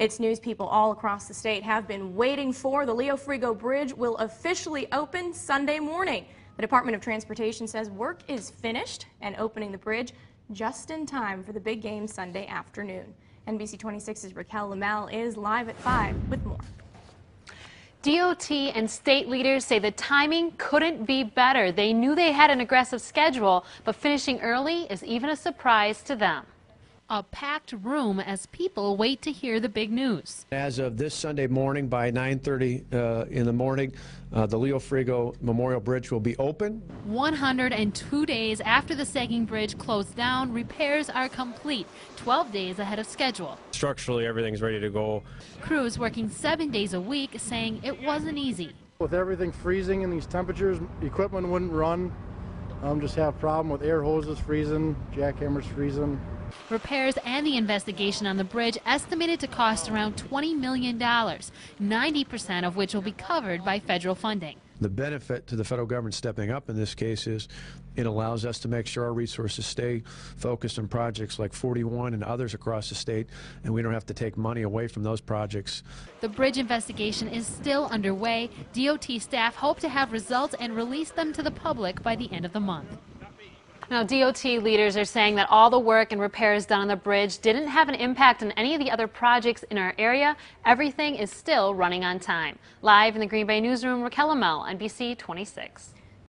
It's news people all across the state have been waiting for. The Leo Frigo Bridge will officially open Sunday morning. The Department of Transportation says work is finished and opening the bridge just in time for the big game Sunday afternoon. NBC 26's Raquel Lamel is live at 5 with more. DOT and state leaders say the timing couldn't be better. They knew they had an aggressive schedule, but finishing early is even a surprise to them. A packed room as people wait to hear the big news. As of this Sunday morning by 9:30 uh, in the morning, uh, the Leo Frigo Memorial Bridge will be open. 102 days after the sagging bridge closed down, repairs are complete, 12 days ahead of schedule. Structurally, everything's ready to go. Crews working seven days a week saying it wasn't easy. With everything freezing in these temperatures, equipment wouldn't run. Um, just have problem with air hoses freezing, jackhammers freezing. Repairs and the investigation on the bridge estimated to cost around $20 million, 90% of which will be covered by federal funding. The benefit to the federal government stepping up in this case is it allows us to make sure our resources stay focused on projects like 41 and others across the state, and we don't have to take money away from those projects. The bridge investigation is still underway. DOT staff hope to have results and release them to the public by the end of the month. Now, DOT leaders are saying that all the work and repairs done on the bridge didn't have an impact on any of the other projects in our area. Everything is still running on time. Live in the Green Bay newsroom, Raquel Amel, NBC 26.